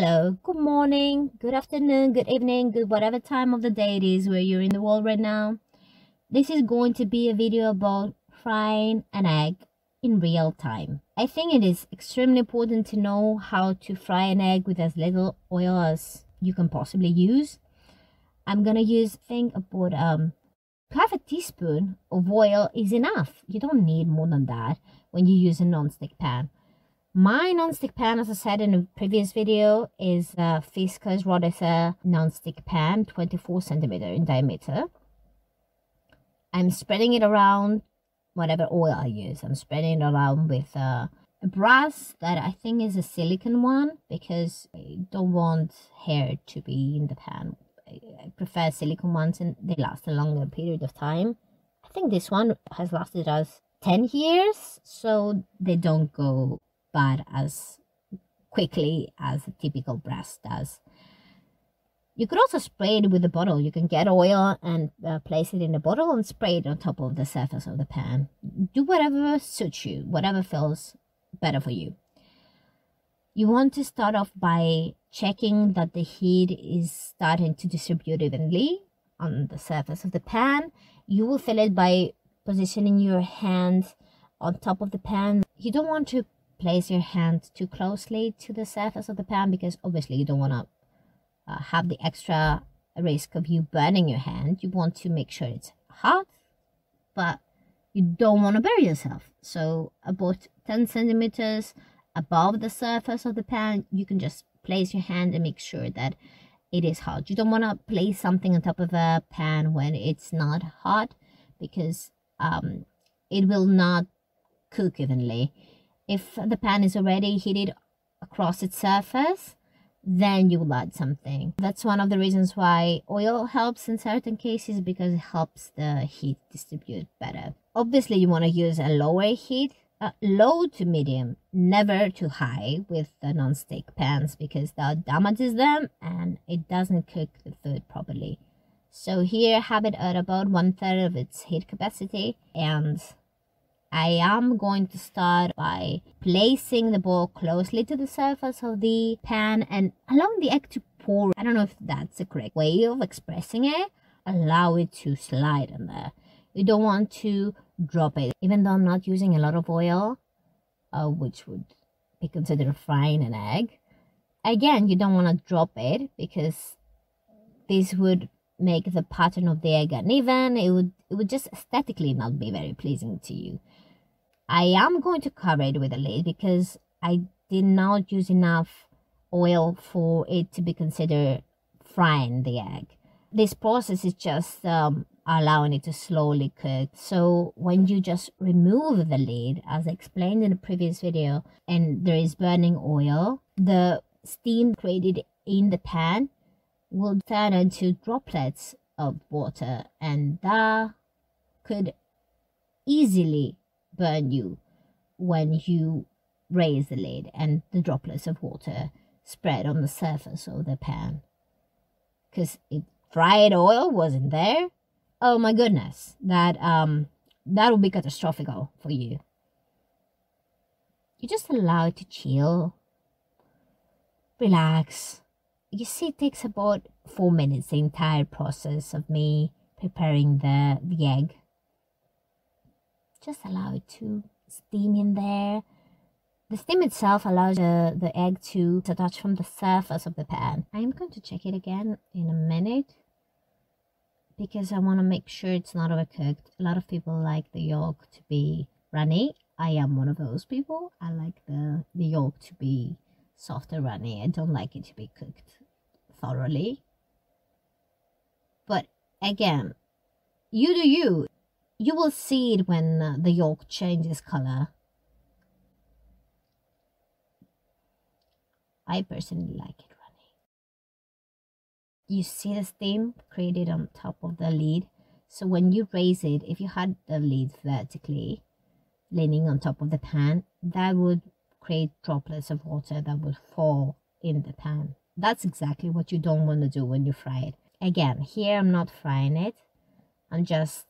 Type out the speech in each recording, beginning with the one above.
Hello, good morning, good afternoon, good evening, good whatever time of the day it is where you're in the world right now. This is going to be a video about frying an egg in real time. I think it is extremely important to know how to fry an egg with as little oil as you can possibly use. I'm gonna use think about um half a teaspoon of oil is enough. You don't need more than that when you use a non-stick pan. My non-stick pan, as I said in a previous video, is a Fiskars Rodessa non-stick pan, 24 centimeter in diameter. I'm spreading it around whatever oil I use. I'm spreading it around with a brass that I think is a silicone one because I don't want hair to be in the pan. I prefer silicone ones and they last a longer period of time. I think this one has lasted us 10 years, so they don't go bad as quickly as a typical brass does. You could also spray it with a bottle. You can get oil and uh, place it in a bottle and spray it on top of the surface of the pan. Do whatever suits you, whatever feels better for you. You want to start off by checking that the heat is starting to distribute evenly on the surface of the pan. You will feel it by positioning your hand on top of the pan. You don't want to place your hand too closely to the surface of the pan because obviously you don't want to uh, have the extra risk of you burning your hand. You want to make sure it's hot, but you don't want to bury yourself. So about 10 centimeters above the surface of the pan, you can just place your hand and make sure that it is hot. You don't want to place something on top of a pan when it's not hot because um, it will not cook evenly if the pan is already heated across its surface, then you will add something. That's one of the reasons why oil helps in certain cases because it helps the heat distribute better. Obviously, you want to use a lower heat, uh, low to medium, never too high with the non-stick pans because that damages them and it doesn't cook the food properly. So here have it at about one third of its heat capacity and I am going to start by placing the bowl closely to the surface of the pan and allowing the egg to pour. I don't know if that's the correct way of expressing it. Allow it to slide in there. You don't want to drop it. Even though I'm not using a lot of oil, uh, which would be considered frying an egg. Again, you don't want to drop it because this would make the pattern of the egg uneven. It would it would just aesthetically not be very pleasing to you. I am going to cover it with a lid because I did not use enough oil for it to be considered frying the egg. This process is just um, allowing it to slowly cook. So when you just remove the lid, as I explained in the previous video, and there is burning oil, the steam created in the pan will turn into droplets of water and that could easily burn you when you raise the lid and the droplets of water spread on the surface of the pan. Because fried oil wasn't there, oh my goodness, that um that would be catastrophic for you. You just allow it to chill, relax. You see, it takes about four minutes the entire process of me preparing the the egg just allow it to steam in there. The steam itself allows the, the egg to detach from the surface of the pan. I am going to check it again in a minute because I want to make sure it's not overcooked. A lot of people like the yolk to be runny. I am one of those people. I like the, the yolk to be soft and runny. I don't like it to be cooked thoroughly. But again, you do you you will see it when uh, the yolk changes color. I personally like it runny. You see the steam created on top of the lid. So when you raise it, if you had the lid vertically leaning on top of the pan, that would create droplets of water that would fall in the pan. That's exactly what you don't want to do when you fry it. Again, here I'm not frying it. I'm just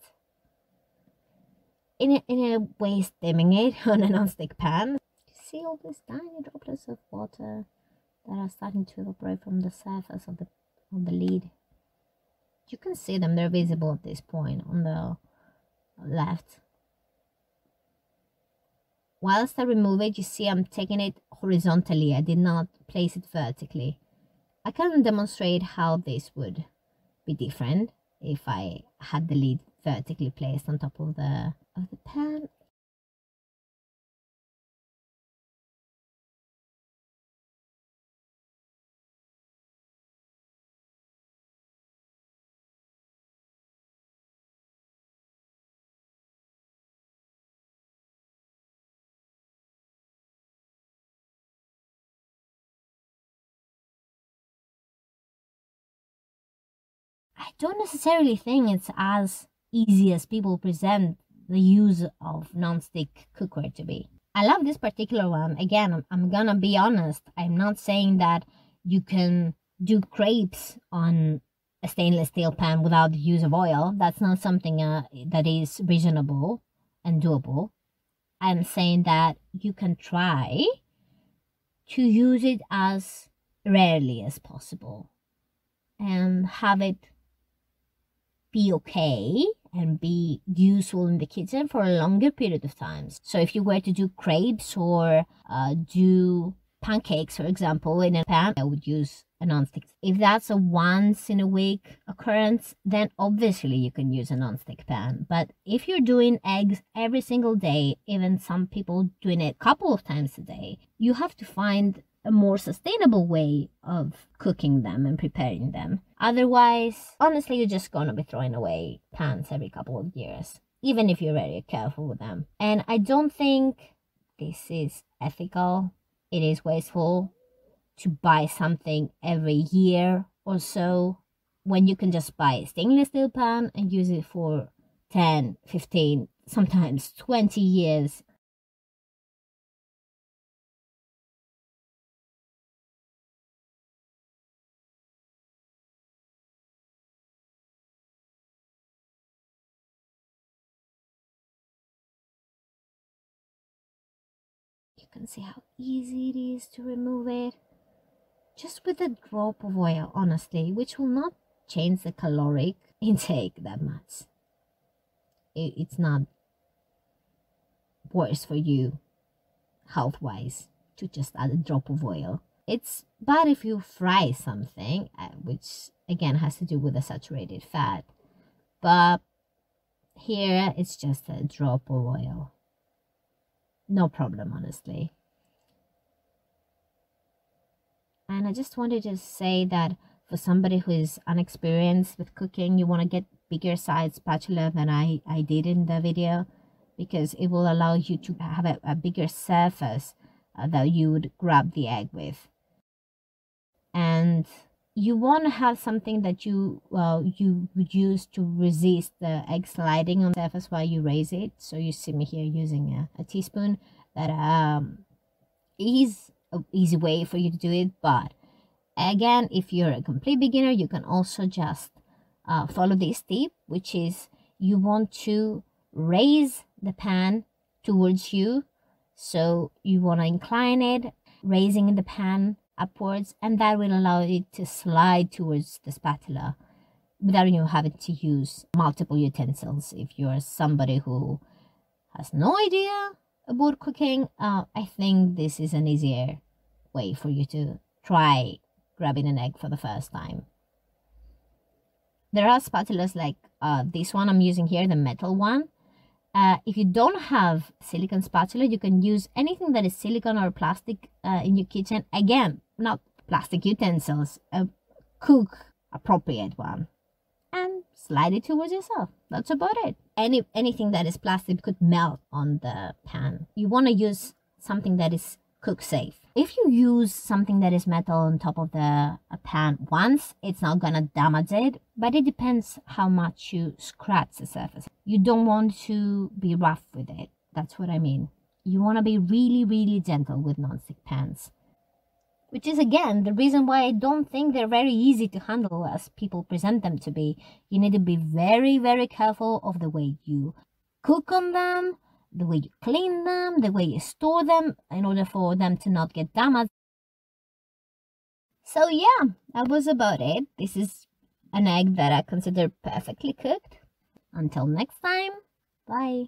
in a, in a way steaming it on a non-stick pan. You see all these tiny droplets of water that are starting to evaporate from the surface of the of the lid. You can see them, they're visible at this point on the left. Whilst I remove it, you see I'm taking it horizontally. I did not place it vertically. I can demonstrate how this would be different if I had the lid vertically placed on top of the of the pan don't necessarily think it's as easy as people present the use of non-stick cookware to be. I love this particular one. Again, I'm, I'm gonna be honest. I'm not saying that you can do crepes on a stainless steel pan without the use of oil. That's not something uh, that is reasonable and doable. I'm saying that you can try to use it as rarely as possible and have it be okay and be useful in the kitchen for a longer period of time. So if you were to do crepes or uh, do pancakes, for example, in a pan, I would use a non-stick. If that's a once in a week occurrence, then obviously you can use a non-stick pan. But if you're doing eggs every single day, even some people doing it a couple of times a day, you have to find a more sustainable way of cooking them and preparing them. Otherwise, honestly, you're just gonna be throwing away pans every couple of years, even if you're very careful with them. And I don't think this is ethical. It is wasteful to buy something every year or so when you can just buy a stainless steel pan and use it for 10, 15, sometimes 20 years You can see how easy it is to remove it. Just with a drop of oil, honestly, which will not change the caloric intake that much. It, it's not worse for you health-wise to just add a drop of oil. It's bad if you fry something, uh, which again has to do with the saturated fat. But here it's just a drop of oil no problem, honestly. And I just wanted to say that for somebody who is unexperienced with cooking, you want to get bigger size spatula than I, I did in the video because it will allow you to have a, a bigger surface uh, that you would grab the egg with. And you want to have something that you well you would use to resist the egg sliding on the surface while you raise it. So you see me here using a, a teaspoon that um is an easy way for you to do it but again if you're a complete beginner you can also just uh, follow this tip which is you want to raise the pan towards you. So you want to incline it raising the pan upwards and that will allow it to slide towards the spatula without you having to use multiple utensils. If you're somebody who has no idea about cooking uh, i think this is an easier way for you to try grabbing an egg for the first time. There are spatulas like uh, this one i'm using here the metal one uh, if you don't have silicone spatula, you can use anything that is silicone or plastic uh, in your kitchen. Again, not plastic utensils, a cook appropriate one. And slide it towards yourself. That's about it. Any Anything that is plastic could melt on the pan. You want to use something that is cook safe. If you use something that is metal on top of the pan once, it's not gonna damage it, but it depends how much you scratch the surface. You don't want to be rough with it. That's what I mean. You want to be really, really gentle with non-stick pans. Which is again the reason why I don't think they're very easy to handle as people present them to be. You need to be very, very careful of the way you cook on them, the way you clean them, the way you store them in order for them to not get damaged So yeah, that was about it. This is an egg that I consider perfectly cooked. Until next time, bye.